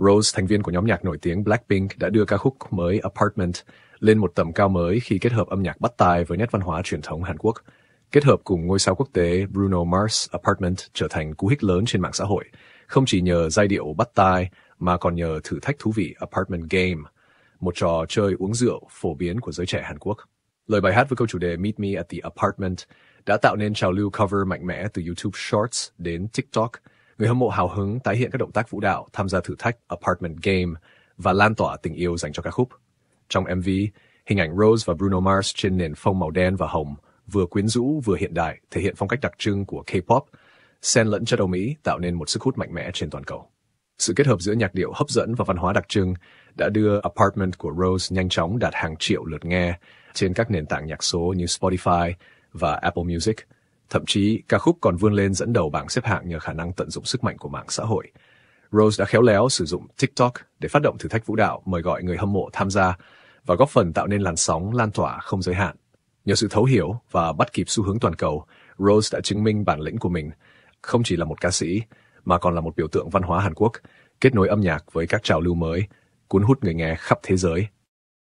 Rose, thành viên của nhóm nhạc nổi tiếng Blackpink, đã đưa ca khúc mới Apartment lên một tầm cao mới khi kết hợp âm nhạc bắt tai với nét văn hóa truyền thống Hàn Quốc. Kết hợp cùng ngôi sao quốc tế Bruno Mars, Apartment trở thành cú hích lớn trên mạng xã hội, không chỉ nhờ giai điệu bắt tai mà còn nhờ thử thách thú vị Apartment Game, một trò chơi uống rượu phổ biến của giới trẻ Hàn Quốc. Lời bài hát với câu chủ đề Meet Me at the Apartment đã tạo nên trào lưu cover mạnh mẽ từ YouTube Shorts đến TikTok. Người hâm mộ hào hứng tái hiện các động tác vũ đạo, tham gia thử thách Apartment Game và lan tỏa tình yêu dành cho ca khúc. Trong MV, hình ảnh Rose và Bruno Mars trên nền phông màu đen và hồng vừa quyến rũ vừa hiện đại, thể hiện phong cách đặc trưng của K-pop, xen lẫn chất Âu Mỹ tạo nên một sức hút mạnh mẽ trên toàn cầu. Sự kết hợp giữa nhạc điệu hấp dẫn và văn hóa đặc trưng đã đưa Apartment của Rose nhanh chóng đạt hàng triệu lượt nghe trên các nền tảng nhạc số như Spotify và Apple Music. Thậm chí, ca khúc còn vươn lên dẫn đầu bảng xếp hạng nhờ khả năng tận dụng sức mạnh của mạng xã hội. Rose đã khéo léo sử dụng TikTok để phát động thử thách vũ đạo, mời gọi người hâm mộ tham gia và góp phần tạo nên làn sóng lan tỏa không giới hạn. Nhờ sự thấu hiểu và bắt kịp xu hướng toàn cầu, Rose đã chứng minh bản lĩnh của mình, không chỉ là một ca sĩ, mà còn là một biểu tượng văn hóa Hàn Quốc, kết nối âm nhạc với các trào lưu mới, cuốn hút người nghe khắp thế giới